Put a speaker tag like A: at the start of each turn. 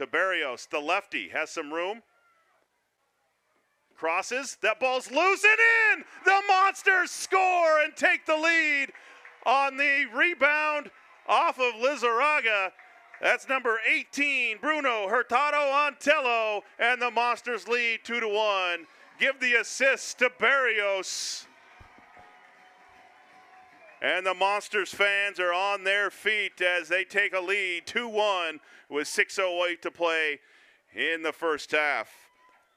A: to Barrios. The lefty has some room. Crosses. That ball's loose in. The Monsters score and take the lead on the rebound off of Lizarraga. That's number 18, Bruno Hurtado Antello, and the Monsters lead 2 to 1. Give the assist to Barrios. And the Monsters fans are on their feet as they take a lead 2 1 with 6.08 to play in the first half.